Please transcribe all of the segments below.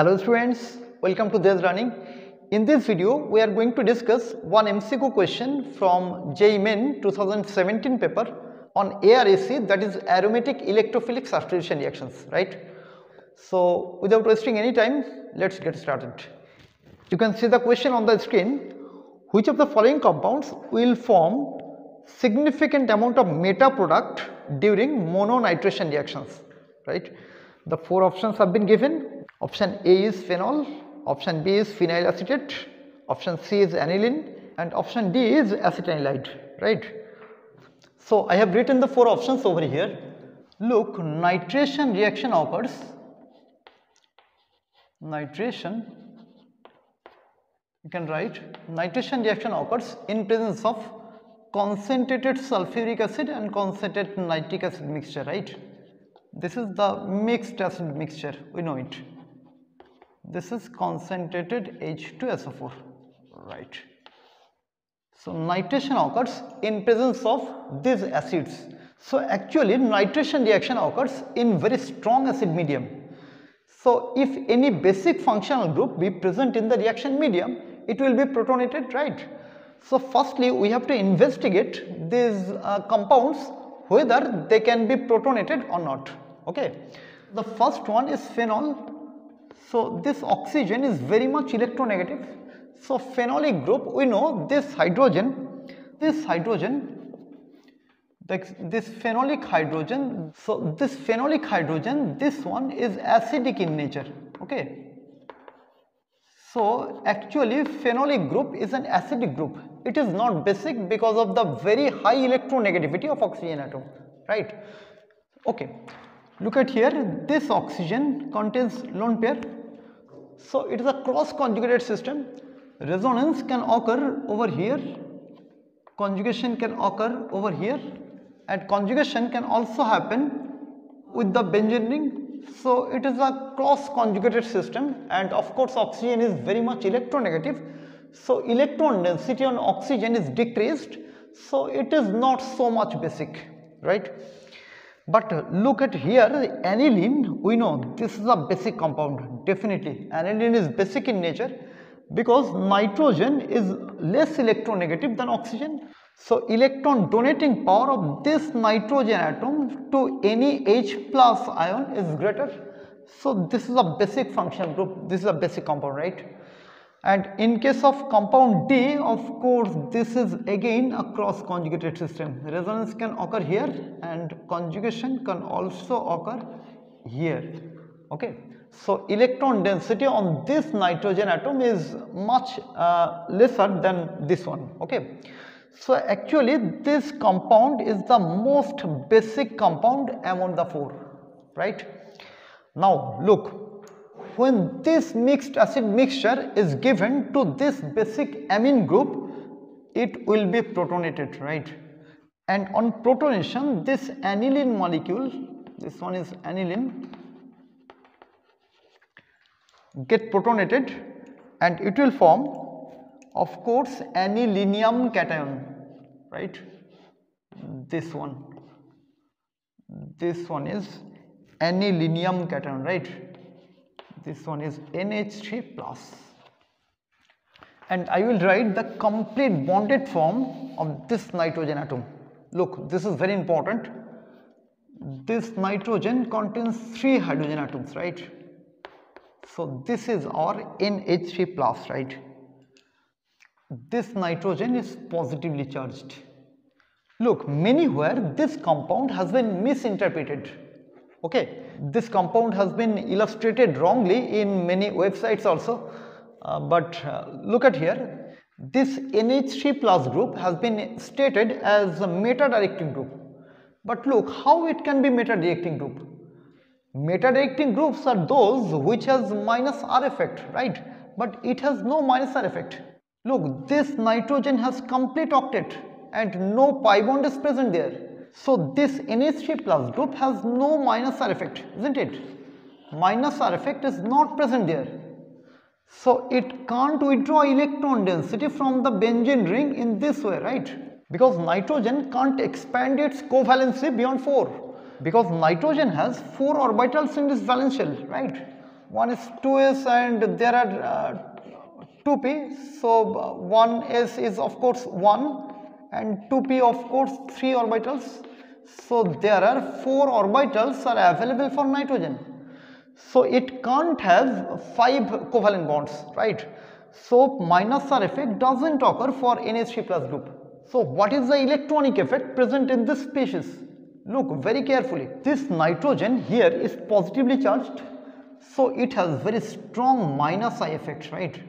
Hello students, welcome to Dey's Learning. In this video, we are going to discuss one MCQ question from JEE Main 2017 paper on ArSE that is aromatic electrophilic substitution reactions, right? So without wasting any time, let's get started. You can see the question on the screen. Which of the following compounds will form significant amount of meta product during mononitration reactions, right? The four options have been given. Option A is phenol, option B is phenyl acetate, option C is aniline and option D is acetanilide, right? So I have written the four options over here. Look, nitration reaction occurs, nitration, you can write, nitration reaction occurs in presence of concentrated sulfuric acid and concentrated nitric acid mixture, right? This is the mixed acid mixture, we know it. This is concentrated H2SO4, right? So nitration occurs in presence of these acids. So actually nitration reaction occurs in very strong acid medium. So if any basic functional group be present in the reaction medium, it will be protonated, right? So firstly we have to investigate these uh, compounds whether they can be protonated or not, okay? The first one is phenol. So this oxygen is very much electronegative so phenolic group we know this hydrogen, this hydrogen, this, phenolic hydrogen, so this phenolic hydrogen, this one is acidic in nature, okay. So actually phenolic group is an acidic group. It is not basic because of the very high electronegativity of oxygen atom, right? Okay, look at here, this oxygen contains lone pair. So it is a cross conjugated system resonance can occur over here, conjugation can occur over here and conjugation can also happen with the benzene ring. So it is a cross conjugated system and of course oxygen is very much electronegative. So electron density on oxygen is decreased. So it is not so much basic, right? But look at here aniline, we know this is a basic compound definitely. Aniline is basic in nature because nitrogen is less electronegative than oxygen. So electron donating power of this nitrogen atom to any H plus ion is greater. So this is a basic functional group, this is a basic compound, right? And in case of compound D, of course, this is again a cross conjugated system. Resonance can occur here and conjugation can also occur here, okay? So electron density on this nitrogen atom is much uh, lesser than this one, okay. So actually this compound is the most basic compound among the four, right. Now look, when this mixed acid mixture is given to this basic amine group, it will be protonated, right. And on protonation, this aniline molecule, this one is aniline, get protonated and it will form of course anilinium cation right? This one. This one is anilinium cation right this one is NH3 plus and I will write the complete bonded form of this nitrogen atom look this is very important this nitrogen contains three hydrogen atoms right so this is our NH3 plus, right? This nitrogen is positively charged. Look, many where this compound has been misinterpreted. Okay, this compound has been illustrated wrongly in many websites also. Uh, but uh, look at here, this NH3 plus group has been stated as a meta-directing group. But look how it can be meta-directing group Meta-directing groups are those which has minus R effect, right? But it has no minus R effect. Look, this nitrogen has complete octet and no pi bond is present there. So this NH3 plus group has no minus R effect, isn't it? Minus R effect is not present there. So it can't withdraw electron density from the benzene ring in this way, right? Because nitrogen can't expand its covalency beyond 4 because nitrogen has 4 orbitals in this valence shell, right. one is 2s and there are uh, 2p so uh, 1s is of course 1 and 2p of course 3 orbitals. So there are 4 orbitals are available for nitrogen. So it can't have 5 covalent bonds right? So minus r effect doesn't occur for NH3 plus group so what is the electronic effect present in this species? Look very carefully. This nitrogen here is positively charged. So it has very strong minus I effect, right?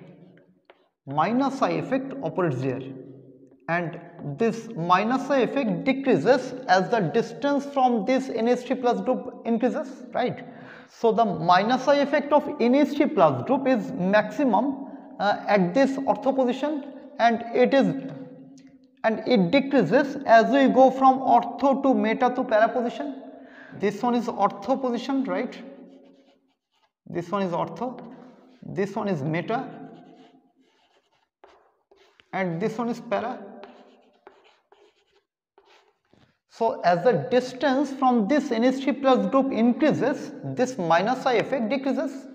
Minus I effect operates there and this minus I effect decreases as the distance from this NH3 plus group increases, right? So the minus I effect of NH3 plus group is maximum uh, at this ortho position and it is and it decreases as we go from ortho to meta to para position. This one is ortho position, right? this one is ortho this one is meta and this one is para so as the distance from this NH3 plus group increases this minus I effect decreases.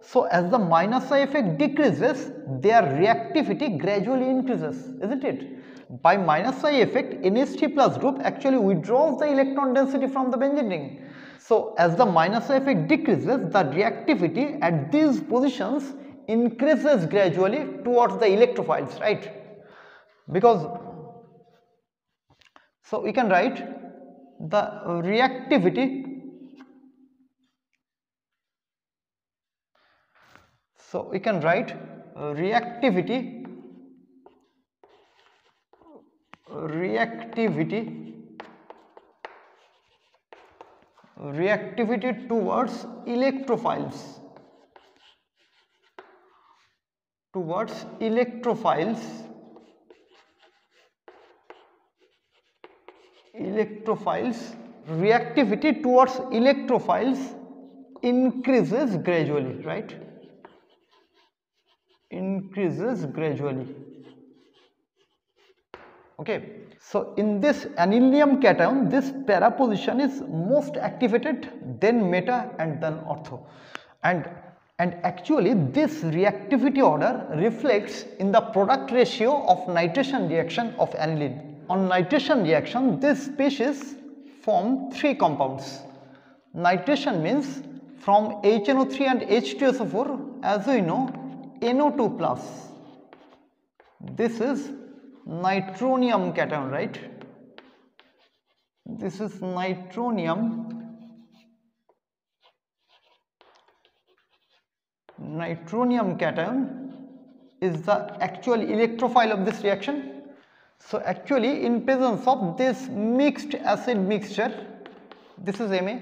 So as the minus I effect decreases their reactivity gradually increases isn't it? By minus I effect NH3 plus group actually withdraws the electron density from the benzene ring. So as the minus I effect decreases, the reactivity at these positions increases gradually towards the electrophiles, right? Because, so we can write the reactivity so we can write reactivity reactivity reactivity towards electrophiles. Towards electrophiles electrophiles reactivity towards electrophiles increases gradually right? Increases gradually. Okay so in this anilium cation this para position is most activated then meta and then ortho. And and actually this reactivity order reflects in the product ratio of nitration reaction of aniline on nitration reaction this species form three compounds nitration means from HNO3 and H2SO4 as we know NO2 plus this is nitronium cation, right? This is nitronium. Nitronium cation is the actual electrophile of this reaction. So actually in presence of this mixed acid mixture, this is Ma,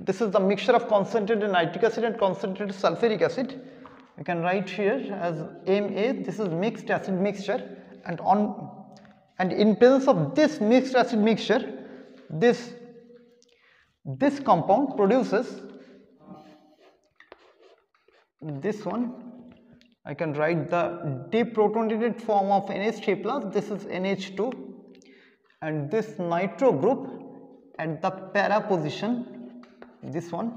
this is the mixture of concentrated nitric acid and concentrated sulfuric acid. You can write here as Ma, this is mixed acid mixture and on and in presence of this mixed acid mixture this this compound produces this one I can write the deprotonated form of NH3 plus. This is NH2 and this nitro group at the para position this one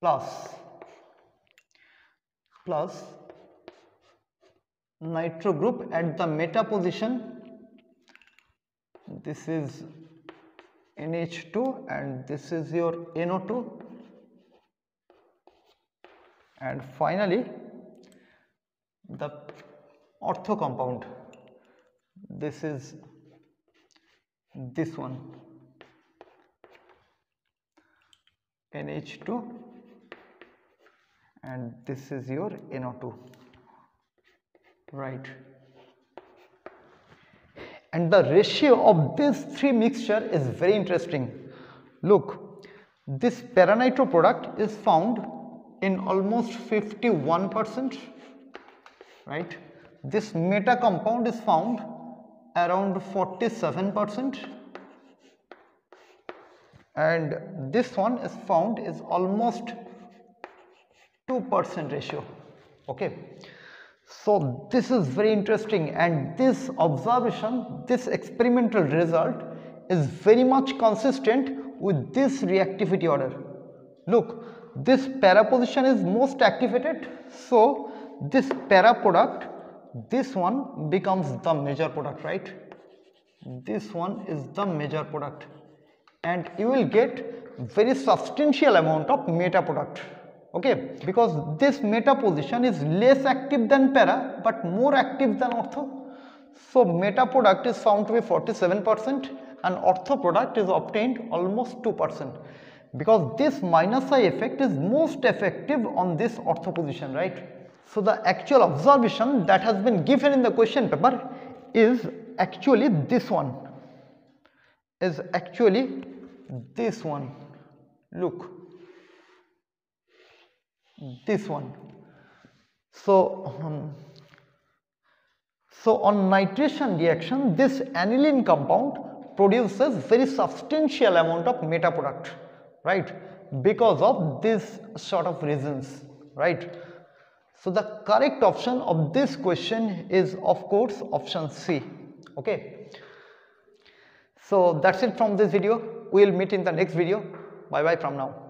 plus plus nitro group at the meta position. This is NH2 and this is your NO2 and finally the ortho compound. This is this one. NH2 and this is your NO2 right. And the ratio of these three mixture is very interesting. Look this paranitro product is found in almost 51 percent right? This meta compound is found around 47 percent. And this one is found is almost 2 percent ratio okay? So this is very interesting. And this observation, this experimental result is very much consistent with this reactivity order. Look, this para position is most activated. So this para product this one becomes the major product right? This one is the major product. And you will get very substantial amount of meta product okay? Because this meta position is less active than para but more active than ortho. So meta product is found to be 47 percent and ortho product is obtained almost 2 percent because this minus i effect is most effective on this ortho position right? So the actual observation that has been given in the question paper is actually this one. Is actually this one. Look. This one. So um, so on nitration reaction this aniline compound produces very substantial amount of meta product right? Because of this sort of reasons right? So the correct option of this question is of course option C okay? So that's it from this video. We will meet in the next video. Bye bye from now